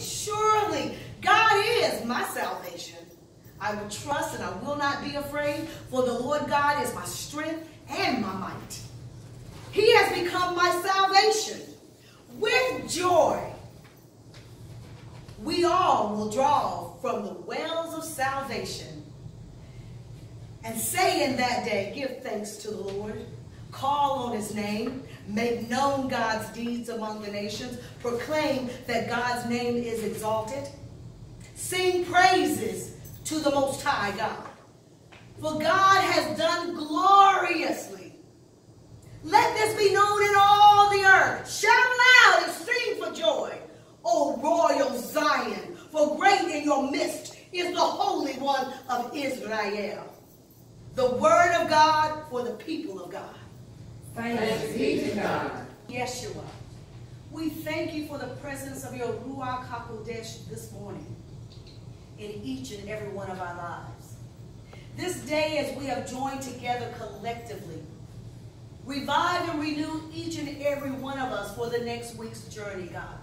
surely, God is my salvation. I will trust and I will not be afraid, for the Lord God is my strength and my might. He has become my salvation. With joy, we all will draw from the wells of salvation and say in that day, give thanks to the Lord, call on his name, make known God's deeds among the nations, proclaim that God's name is exalted, sing praises to the Most High God. For God has done gloriously. Let this be known in all the earth. Shout loud and sing for joy, O royal Zion, for great in your midst is the Holy One of Israel. The word of God for the people of God. Thanks be to God. Yeshua, we thank you for the presence of your Ruach HaKodesh this morning in each and every one of our lives. This day as we have joined together collectively, revive and renew each and every one of us for the next week's journey, God.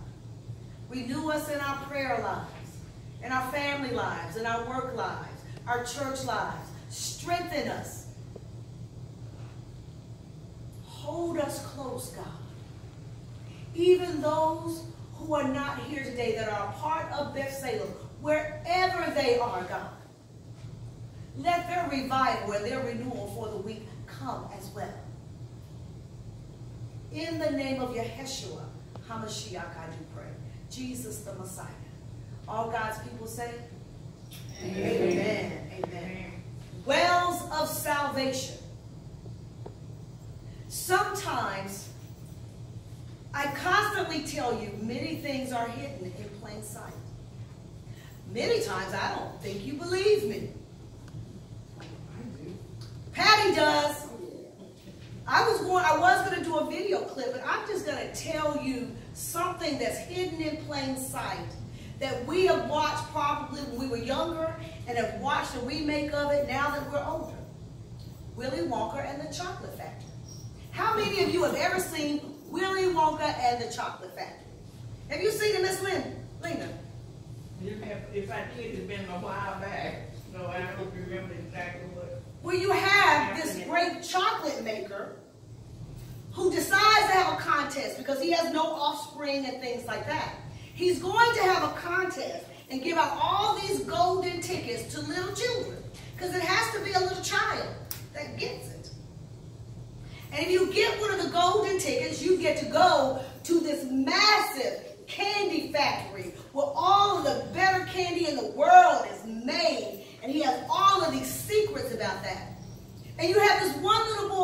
Renew us in our prayer lives, in our family lives, in our work lives, our church lives. Strengthen us. Hold us close, God. Even those who are not here today that are a part of Beth Salem, wherever they are, God, let their revival and their renewal for the week come as well. In the name of Yeshua, HaMashiach, I do pray. Jesus the Messiah. All God's people say, Amen. Amen. Amen. Wells of salvation. Sometimes I constantly tell you many things are hidden in plain sight. Many times I don't think you believe me. I do. Patty does. I was going, I was going to do a video clip, but I'm just going to tell you something that's hidden in plain sight that we have watched probably when we were younger and have watched a remake of it now that we're older. Willy Wonka and the Chocolate Factory. How many of you have ever seen Willy Wonka and the Chocolate Factory? Have you seen it, Miss Lynn? Lena? If I did, it's been a while back, so I don't remember exactly what. Well, you have this great chocolate maker who decides to have a contest because he has no offspring and things like that. He's going to have a contest and give out all these golden tickets to little children because it has to be a little child that gets it. And if you get one of the golden tickets, you get to go to this massive candy factory where all of the better candy in the world is made. And he has all of these secrets about that. And you have this one little boy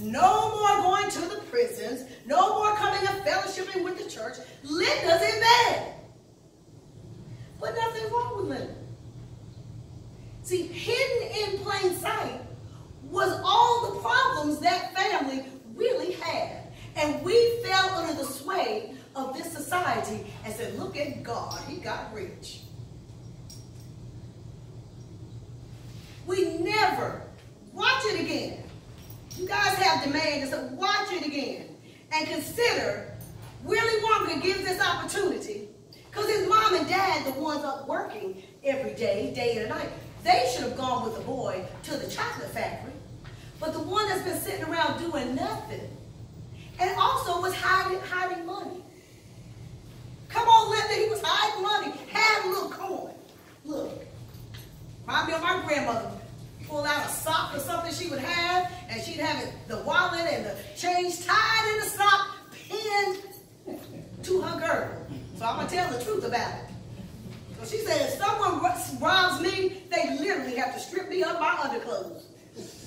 no more going to the prisons, no more coming and fellowshipping with the church. Linda's in bed. But nothing wrong with Linda. See, hidden in plain sight was all the problems that family really had. And we fell under the sway of this society and said, look at God, he got rich. We never, watch it again. You guys have demand and so watch it again. And consider Willy Wonka gives this opportunity because his mom and dad, the ones up working every day, day and night, they should have gone with the boy to the chocolate factory. But the one that's been sitting around doing nothing and also was hiding, hiding money. Come on, Linda, he was hiding money, had a little coin. Look, remind me of my grandmother. Pull out a sock or something she would have, and she'd have it, the wallet and the change tied in the sock, pinned to her girdle. So I'm going to tell the truth about it. So she said, if someone robs me, they literally have to strip me of my underclothes.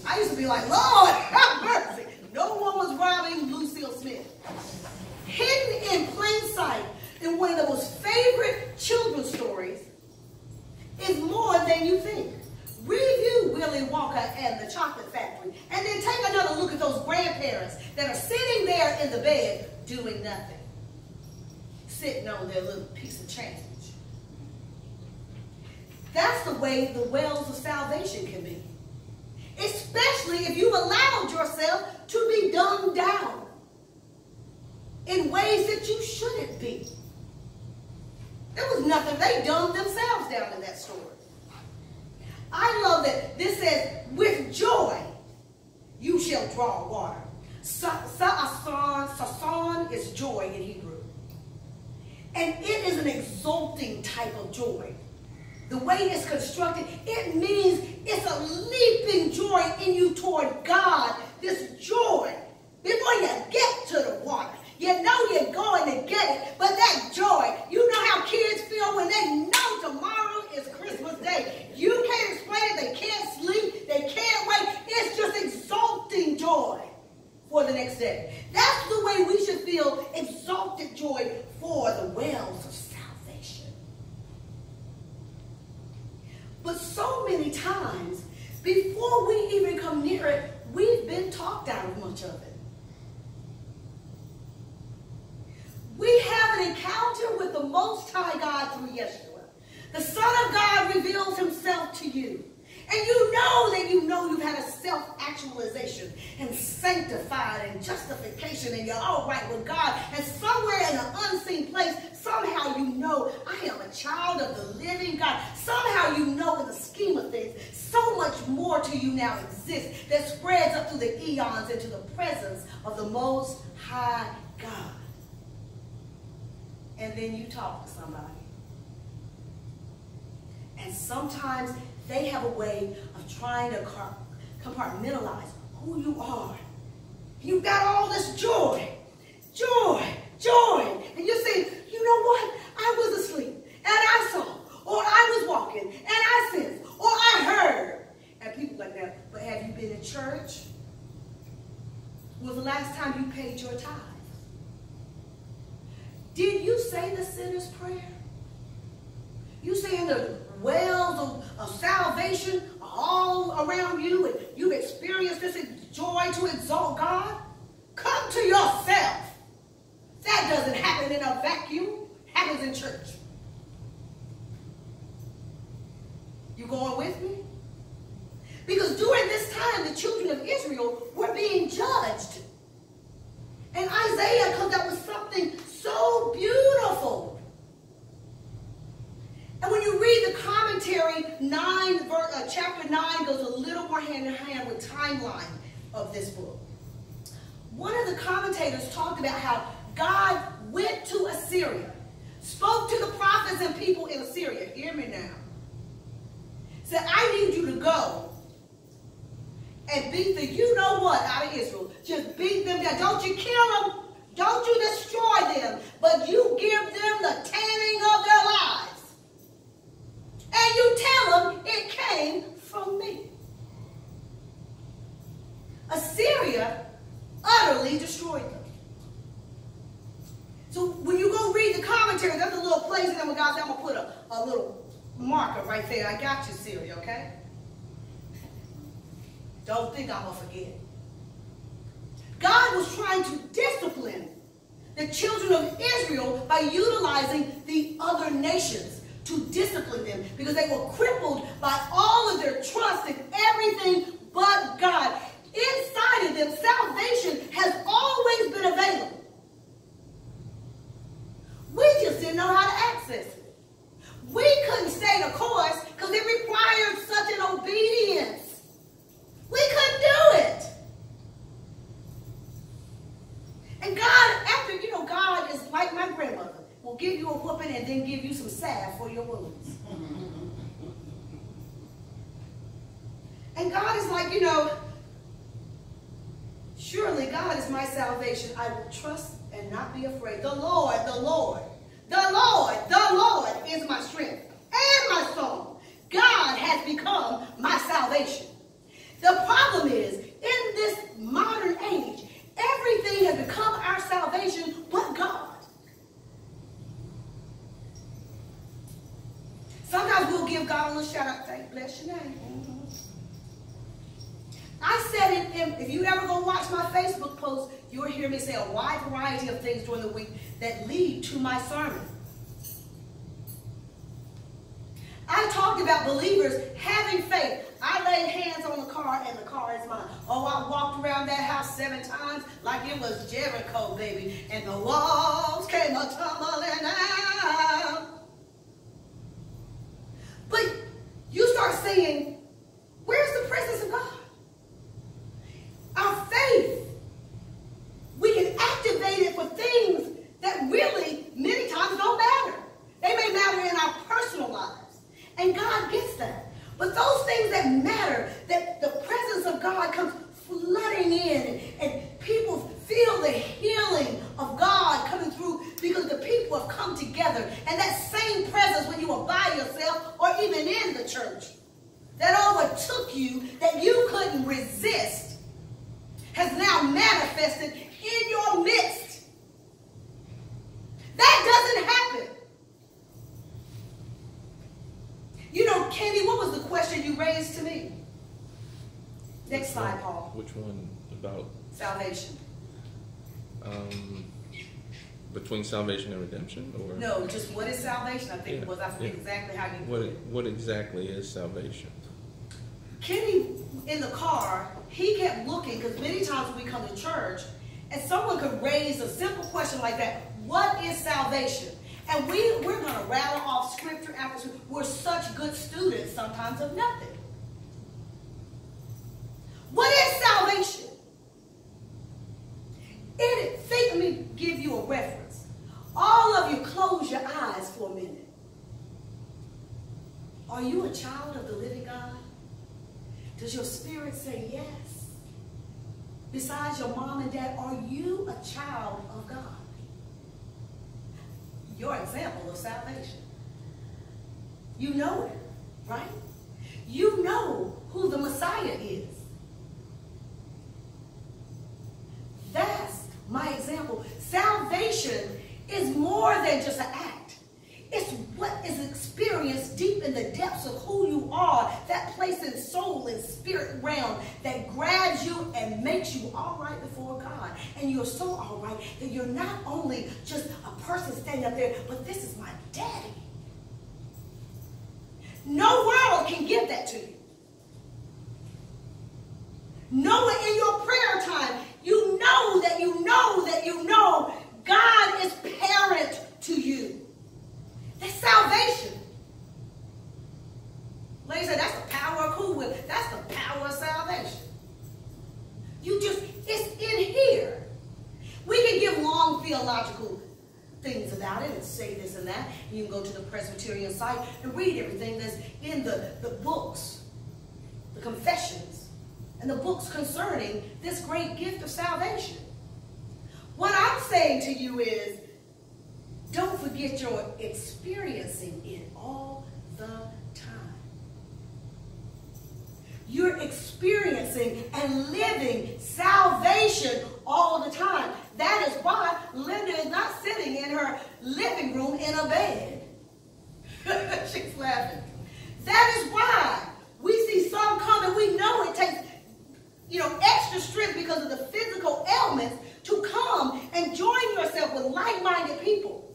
I used to be like, Lord, have mercy. No one was robbing Lucille Smith. Hidden in plain sight in one of the most favorite children's stories is more than you think. Review Willy Wonka and the Chocolate Factory, and then take another look at those grandparents that are sitting there in the bed doing nothing, sitting on their little piece of change. That's the way the wells of salvation can be. Especially if you've allowed yourself to be dumbed down in ways that you shouldn't be. There was nothing. They dumbed themselves down in that story. I love that this says, with joy you shall draw water. Sa'asan, sasan is joy in Hebrew. And it is an exulting type of joy. The way it's constructed, it means it's a leaping joy in you toward God. This joy. Before you get to the water, you know you're going to get it, but that joy, you know how kids feel when they know tomorrow is Christmas Day. You can't explain it. They can't sleep. They can't wait. It's just exalting joy for the next day. That's the way we should feel exalted joy for the wells of salvation. But so many times, before we even come near it, we've been talked out of much of it. We have an encounter with the Most High God through Yeshua. The Son of God reveals himself to you. And you know that you know you've had a and sanctified and justification and you're all right with God. And somewhere in an unseen place, somehow you know I am a child of the living God. Somehow you know in the scheme of things, so much more to you now exists that spreads up through the eons into the presence of the Most High God and then you talk to somebody. And sometimes they have a way of trying to compartmentalize who you are. You've got all this joy, joy, joy. And you say, you know what? I was asleep and I saw, or I was walking and I sensed, or I heard. And people like that. But have you been in church? Was the last time you paid your tithe? Did you say the sinner's prayer? You saying the wells of, of salvation all around you and you've experienced this joy to exalt God? Come to yourself. That doesn't happen in a vacuum. happens in church. You going with me? Because during this time, the children of Israel were being judged. And Isaiah comes up with something so beautiful. And when you read the commentary, nine, uh, chapter 9 goes a little more hand in hand with timeline of this book. One of the commentators talked about how God went to Assyria, spoke to the prophets and people in Assyria. Hear me now. Said, I need you to go and beat the you know what out of Israel. Just beat them down. Don't you kill them. Don't you destroy them, but you give them the tanning of their lives. And you tell them it came from me. A So when you go read the commentary, there's a little place in there where God said, I'm going to put a, a little marker right there. I got you, Siri, okay? Don't think I'm going to forget. God was trying to discipline the children of Israel by utilizing the other nations to discipline them because they were crippled by all of their trust in everything but God. Inside of them, salvation has always been available. We just didn't know how to access it. We couldn't stay the course because it required such an obedience. We couldn't do it. And God, after, you know, God is like my grandmother, will give you a whooping and then give you some salve for your wounds. and God is like, you know, surely God is my salvation. I will trust and not be afraid. The Lord, the Lord, the Lord, the Lord is my strength and my song. God has become my salvation. The problem is, in this modern age, everything has become our salvation but God. Sometimes we'll give God a little shout out, thank bless your name. Mm-hmm. I said it, if you ever go watch my Facebook post, you'll hear me say a wide variety of things during the week that lead to my sermon. I talked about believers having faith. I laid hands on the car and the car is mine. Oh, I walked around that house seven times like it was Jericho, baby. And the walls came a tumbling down. But you start saying, where's the presence of God? Our faith, we can activate it for things that really many times don't matter. They may matter in our personal lives. And God gets that. But those things that matter, that the presence of God comes flooding in and people feel the healing of God coming through because the people have come together. And that same presence when you were by yourself or even in the church that overtook you that you couldn't resist has now manifested in your midst. That doesn't happen. You know, Kenny, what was the question you raised to me? Next slide, Paul. Which one about Salvation. Um, between salvation and redemption, or No, just what is salvation? I think Yeah, was I yeah. exactly how you what? it. What exactly is salvation? Kenny in the car, he kept looking because many times when we come to church, and someone could raise a simple question like that: What is salvation? And we we're going to rattle off scripture after scripture. We're such good students sometimes of nothing. What is salvation? It think let me give you a reference. All of you close your eyes for a minute. Are you a child of the living God? Your spirit say yes? Besides your mom and dad, are you a child of God? Your example of salvation. You know it, right? You know who the Messiah is. That's my example. Salvation is more than just an act. It's what is experienced deep in the depths of who you are, that place in soul and spirit realm that grabs you and makes you all right before God. And you're so all right that you're not only just a person standing up there, but this is my daddy. No world can give that to you. Know it in your prayer time. You know that you know that you know God is parent to you. That's salvation. Lady said, that's the power of Cool Whip. That's the power of salvation. You just, it's in here. We can give long theological things about it and say this and that. You can go to the Presbyterian site and read everything that's in the, the books, the confessions, and the books concerning this great gift of salvation. What I'm saying to you is, don't forget you're experiencing it all the time. You're experiencing and living salvation all the time. That is why Linda is not sitting in her living room in a bed. She's laughing. That is why we see some come and we know it takes, you know, extra strength because of the physical ailments to come and join yourself with like-minded people.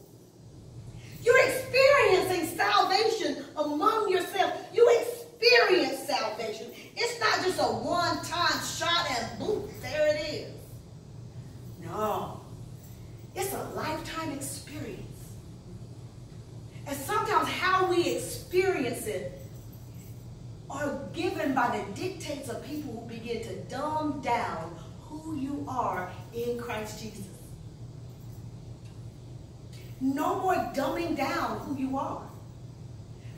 You're experiencing salvation among yourself. You experience salvation. It's not just a one-time shot and boom, there it is. No. It's a lifetime experience. And sometimes how we experience it are given by the dictates of people who begin to dumb down who you are in Christ Jesus. No more dumbing down who you are.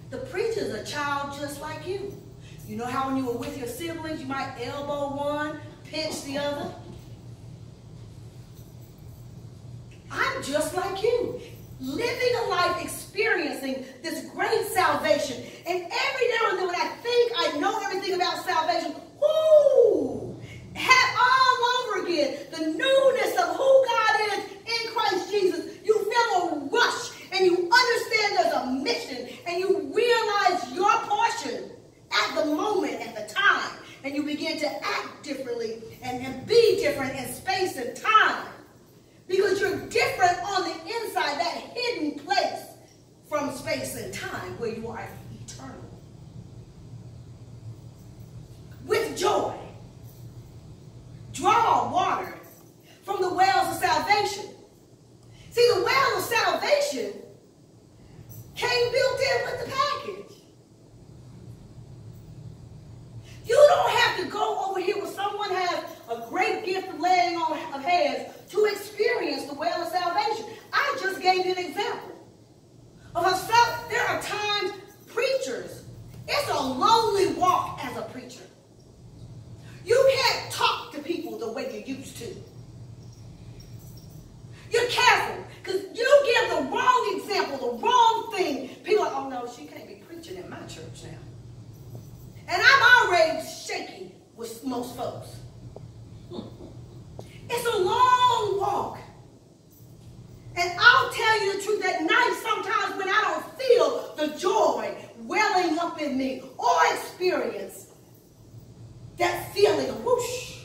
The preacher's a child just like you. You know how when you were with your siblings, you might elbow one, pinch the other? I'm just like you, living a life experiencing this great salvation. And every now and then when I think I know everything about salvation, whoo, have all over again the newness of who God is in Christ Jesus. You feel a rush and you understand there's a mission and you realize your portion at the moment, at the time, and you begin to act differently and, and be different in space and time. Because you're different on the inside, that hidden place from space and time where you are eternal. With joy, draw water from the wells of salvation. See, the well of salvation came built in with the package. You don't have to go over here where someone has a great gift of laying on of hands to experience the well of salvation. I just gave you an example of how there are times preachers, it's a lonely walk as a preacher. You can't talk to people the way you used to. You're careful because you give the wrong example, the wrong thing. People are, oh no, she can't be preaching in my church now. And I'm already shaky with most folks. It's a long walk. And I'll tell you the truth, at night sometimes when I don't feel the joy welling up in me or experience that feeling of whoosh.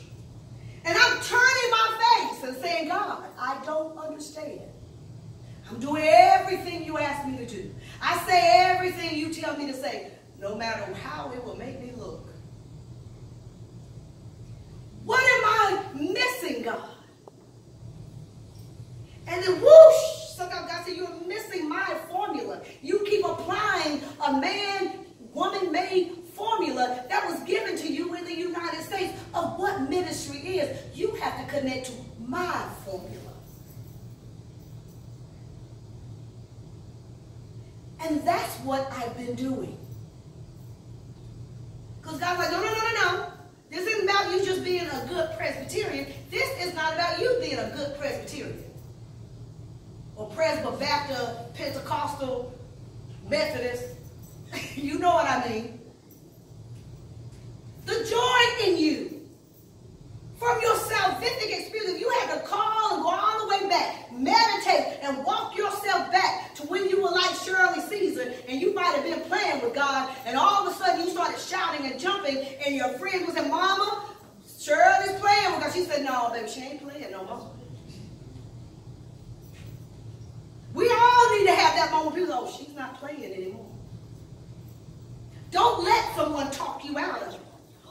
And I'm turning my face and saying, God, I don't understand. I'm doing everything you ask me to do. I say everything you tell me to say, no matter how it will make me look. What am I missing, God? And then whoosh, sometimes God said, you're missing my formula. You keep applying a man, woman made formula that was given to you in the United States of what ministry is. You have to connect to my formula. And that's what I've been doing. Because God's like, no, no, no, no, no. This isn't about you just being a good Presbyterian. This is not about you being a good Presbyterian. Or Presbyterian, Baptist, Pentecostal, Methodist. you know what I mean. The joy in you. From your salvific experience, you had to call and go all the way back, meditate, and walk yourself back to when you were like Shirley Caesar, and you might have been playing with God, and all of a sudden you started shouting and jumping, and your friend was saying, Mama, Shirley's playing God. She said, No, baby, she ain't playing no more. We all need to have that moment. People, oh, she's not playing anymore. Don't let someone talk you out of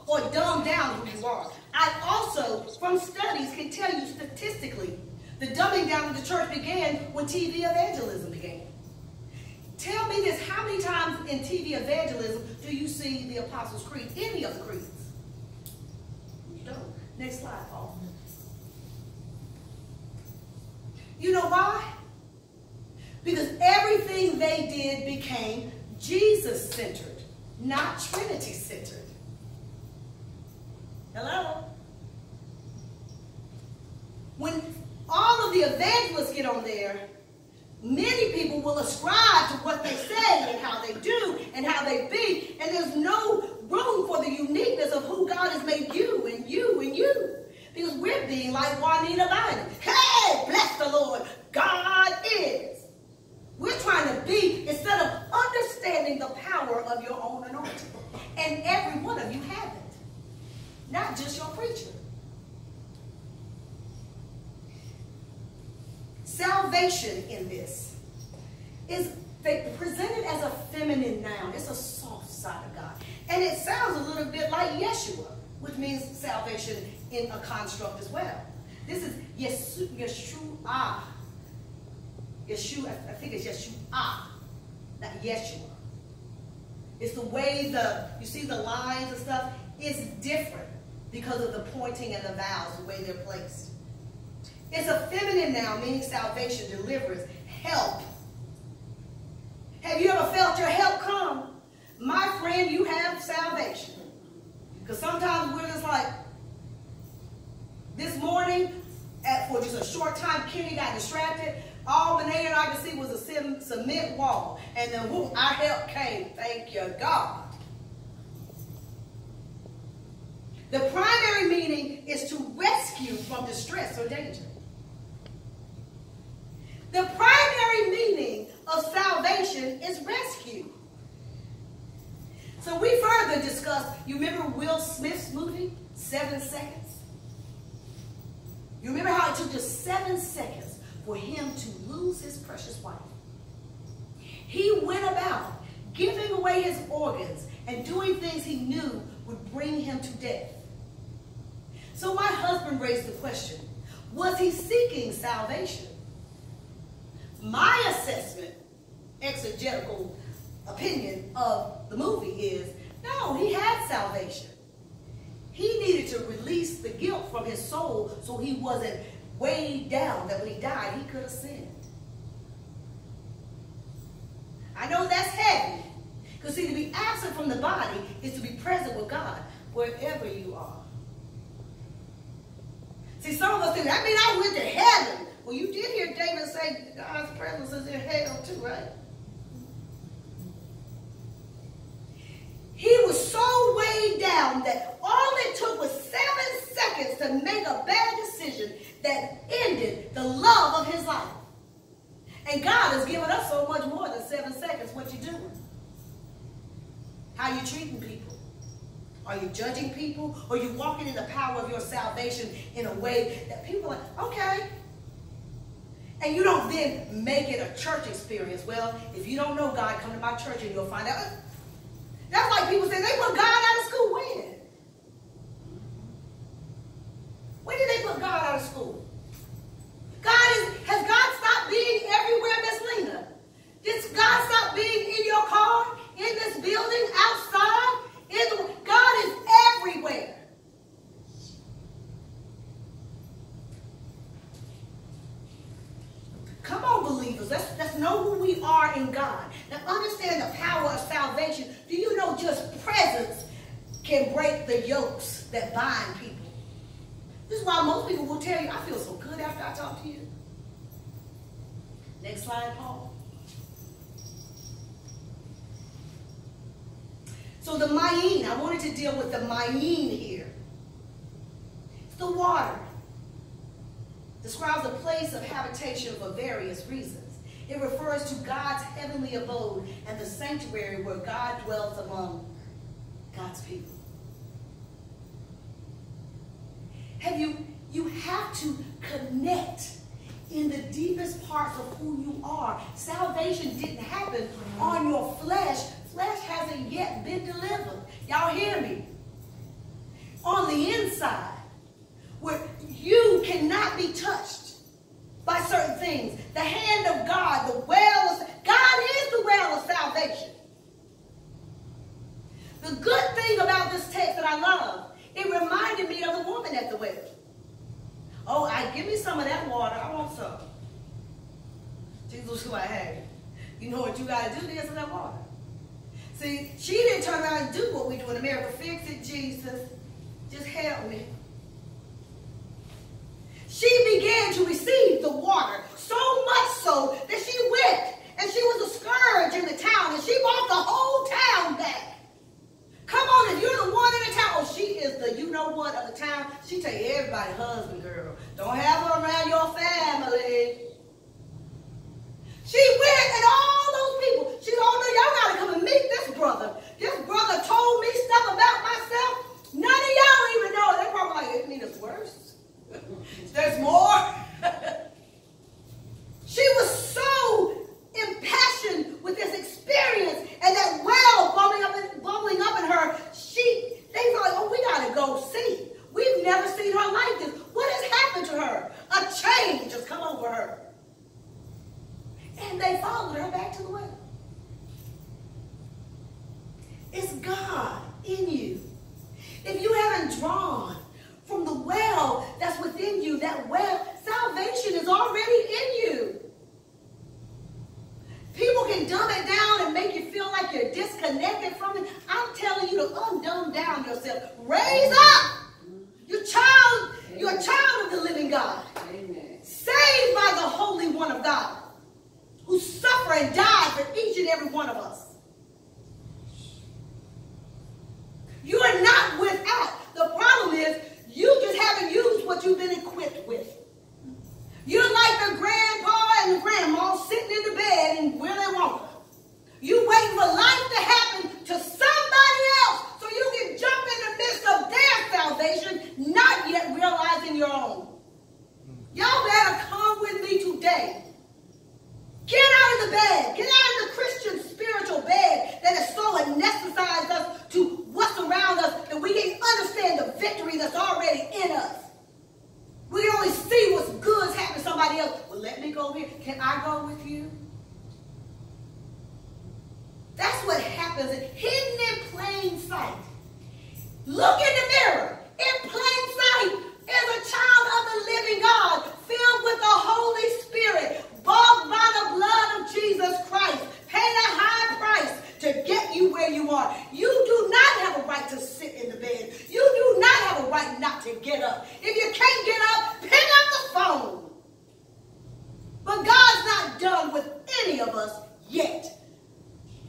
or dumb down who you are. I also, from studies, can tell you statistically, the dumbing down of the church began when TV evangelism began. Tell me this, how many times in TV evangelism do you see the Apostles' Creed, any of the creeds? Next slide, Paul. You know why? Because everything they did became Jesus-centered, not Trinity-centered. Hello? When all of the evangelists get on there, many people will ascribe to what they say and how they do and how they be, and there's no room for the uniqueness of who God has made you you and you. Because we're being like Juanita Bynum. Hey, bless the Lord. God is. We're trying to be, instead of understanding the power of your own anointing. And every one of you have it. Not just your preacher. Salvation in this is presented as a feminine noun. It's a soft side of God. And it sounds a little bit like Yeshua, which means salvation in a construct as well. This is Yesu, Yeshua. Yeshua, I think it's Yeshua, not Yeshua. It's the way the, you see the lines and stuff, it's different because of the pointing and the vowels, the way they're placed. It's a feminine noun, meaning salvation, deliverance, help. Have you ever felt your help come? My friend, you have salvation. Because sometimes we're just like, this morning, at, for just a short time, Kenny got distracted. All Benet and I could see was a cement wall. And then whoop, our help came. Thank you, God. The primary meaning is to rescue from distress or danger. The primary meaning of salvation is rescue. So we further discussed, you remember Will Smith's movie, Seven Seconds? You remember how it took just seven seconds for him to lose his precious wife? He went about giving away his organs and doing things he knew would bring him to death. So my husband raised the question, was he seeking salvation? My assessment, exegetical opinion of the movie is, no, he had salvation. He needed to release the guilt from his soul so he wasn't weighed down that when he died, he could have sinned. I know that's heavy. Because see, to be absent from the body is to be present with God wherever you are. See, some of us think, I mean, I went to heaven. Well, you did hear David say God's presence is in hell too, right? He was so weighed down that all it took was seven seconds to make a bad decision that ended the love of his life. And God has given us so much more than seven seconds. What you doing? How you treating people? Are you judging people? Or are you walking in the power of your salvation in a way that people are like, okay, and you don't then make it a church experience. Well, if you don't know God, come to my church and you'll find out. That's like people say they put God out of school. When? When did they put God out of school? God is, has God stopped being everywhere, Miss Lena? Did God stop being in your car, in this building, outside? In the, God is everywhere. Come on, believers. Let's, let's know who we are in God. Now, understand the power of salvation. Do you know just presence can break the yokes that bind people? This is why most people will tell you, I feel so good after I talk to you. Next slide, Paul. So the Mayin, I wanted to deal with the Mayin here. It's the water describes a place of habitation for various reasons. It refers to God's heavenly abode and the sanctuary where God dwells among God's people. Have you, you have to connect in the deepest parts of who you are. Salvation didn't happen on your flesh. Flesh hasn't yet been delivered. Y'all hear me? On the inside where you cannot be touched by certain things. The hand of God, the well of God is the well of salvation. The good thing about this text that I love, it reminded me of the woman at the well. Oh, I give me some of that water. I want some. Jesus, who I had. You know what you got to do? There's that water. See, she didn't turn around and do what we do in America. Fix it, Jesus. Just help me she began to receive the water so much so that she went and she was a scourge in the town and she brought the whole town back. Come on, if you're the one in the town, oh, she is the you know what of the town. She tell you everybody, huh? followed her back to the well. It's God in you. If you haven't drawn from the well that's within you, that well, salvation is already in you. People can dumb it down and make you feel like you're disconnected from it. I'm telling you to undumb down yourself. Raise up. Your child, you're a child of the living God. Amen. Saved by the Holy One of God. Who suffered and died for each and every one of us. You are not without. The problem is you just haven't used what you've been equipped with. You're like the grandpa and the grandma sitting in the bed in Willy Wonka. You waiting for life to happen to somebody else so you can jump in the midst of their salvation, not yet realizing your own. Y'all better come with me today. Get out of the bed. Get out of the Christian spiritual bed that has so anesthetized us to what's around us that we can't understand the victory that's already in us. We can only see what's good is happening to somebody else. Well, let me go here. Can I go with you? That's what happens. Hidden in plain sight. Look in the mirror. In plain sight is a child of the living God, filled with the Holy Spirit, bought by the blood of Jesus Christ, paid a high price to get you where you are. You do not have a right to sit in the bed. You do not have a right not to get up. If you can't get up, pick up the phone. But God's not done with any of us yet.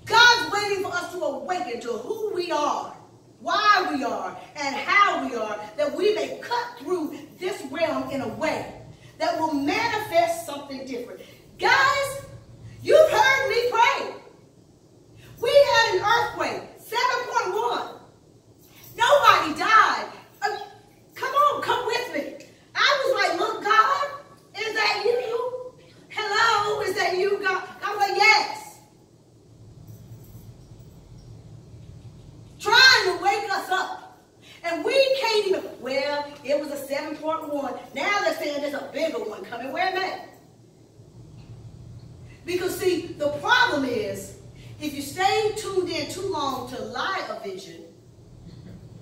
God's waiting for us to awaken to who are, why we are, and how we are, that we may cut through this realm in a way that will manifest something different. Guys, you've heard me pray. We had an earthquake, 7.1. Nobody died. Uh, come on, come with me. I was like, look, God, is that you? Hello, is that you, God? I was like, yes. Us up. And we can't even, well, it was a 7.1. Now they're saying there's a bigger one coming. Where am I? Because see, the problem is, if you stay tuned in too long to lie a vision,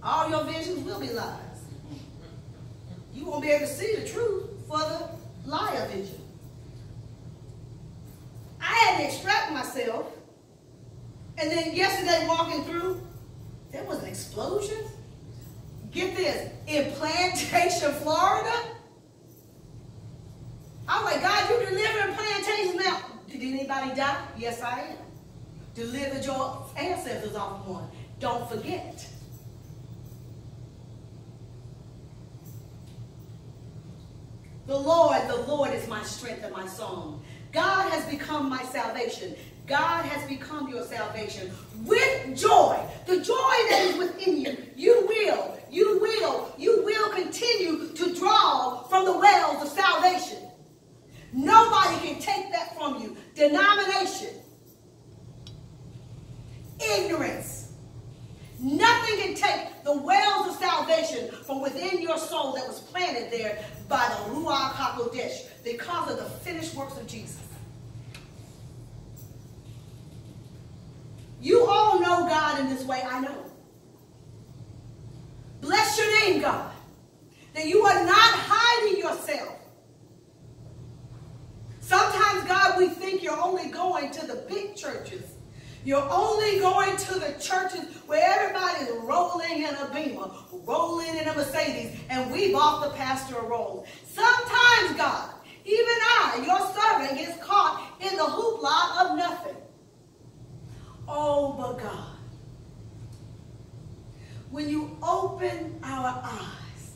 all your visions will be lies. You won't be able to see the truth for the liar vision. I had to extract myself. And then yesterday walking through, there was an explosion. Get this, in Plantation, Florida. Oh I'm like, God, you delivering plantations now. Did anybody die? Yes, I am. Delivered your ancestors off one. Don't forget. The Lord, the Lord is my strength and my song. God has become my salvation. God has become your salvation with joy. The joy that is within you. You will, you will, you will continue to draw from the wells of salvation. Nobody can take that from you. Denomination, ignorance. Nothing can take the wells of salvation from within your soul that was planted there by the Ruach HaKodesh because of the finished works of Jesus. You all know God in this way, I know. Bless your name, God, that you are not hiding yourself. Sometimes, God, we think you're only going to the big churches. You're only going to the churches where everybody's rolling in a beamer, rolling in a Mercedes, and we've off the pastoral role. Sometimes, God, even I, your servant, gets caught in the hoopla of nothing. Oh, but God, when you open our eyes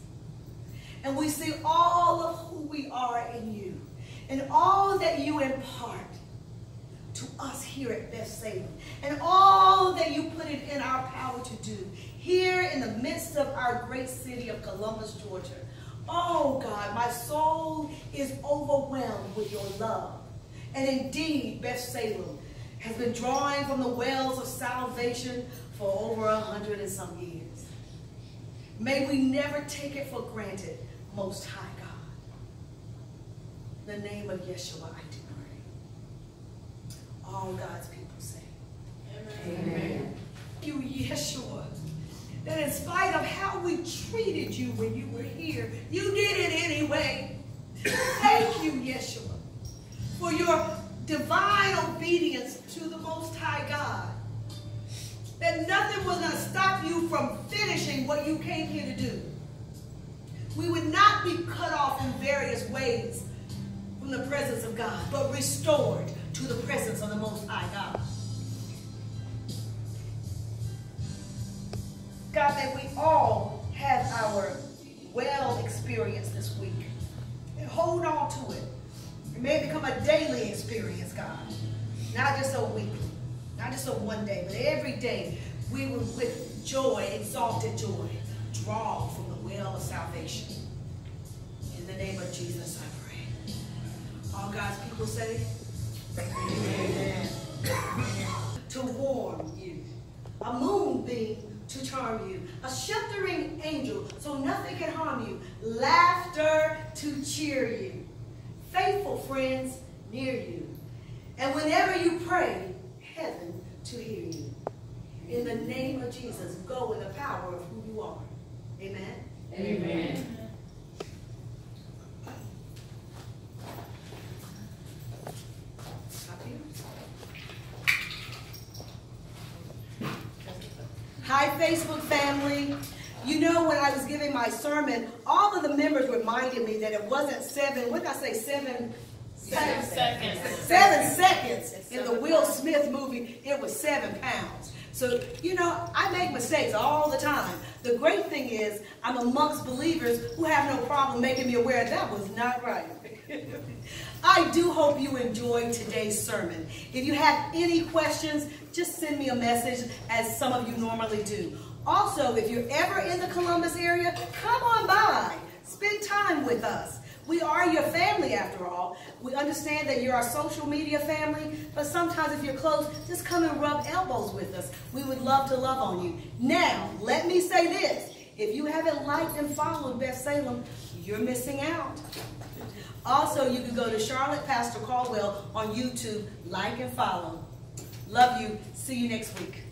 and we see all of who we are in you and all that impart to us here at Beth Salem and all that you put it in our power to do here in the midst of our great city of Columbus, Georgia. Oh God, my soul is overwhelmed with your love. And indeed, Beth Salem has been drawing from the wells of salvation for over a hundred and some years. May we never take it for granted, Most High God. In the name of Yeshua, Pray. God's people say. Amen. You, Yeshua, that in spite of how we treated you when you were here, you did it anyway. Thank you, Yeshua, for your divine obedience to the Most High God. That nothing was going to stop you from finishing what you came here to do. We would not be cut off in various ways from the presence of God, but restored to the presence of the Most High God. God, that we all have our well experience this week. And hold on to it. It may become a daily experience, God. Not just a week, not just a one day, but every day we will with joy, exalted joy, draw from the well of salvation. In the name of Jesus, I pray. All God's people say. To warm you, a moonbeam to charm you, a sheltering angel so nothing can harm you, laughter to cheer you, faithful friends near you, and whenever you pray, heaven to hear you. In the name of Jesus, go in the power of who you are. Amen. Amen. Stop here. Hi, Facebook family. You know, when I was giving my sermon, all of the members reminded me that it wasn't seven, what did I say, seven? Seven seconds. Seven seconds in the Will Smith movie, it was seven pounds. So, you know, I make mistakes all the time. The great thing is, I'm amongst believers who have no problem making me aware that was not right. I do hope you enjoyed today's sermon. If you have any questions, just send me a message as some of you normally do. Also, if you're ever in the Columbus area, come on by. Spend time with us. We are your family after all. We understand that you're our social media family, but sometimes if you're close, just come and rub elbows with us. We would love to love on you. Now, let me say this. If you haven't liked and followed Beth Salem, you're missing out. Also, you can go to Charlotte Pastor Caldwell on YouTube, like and follow. Love you. See you next week.